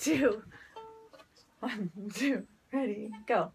Two, one, two, Ready, go.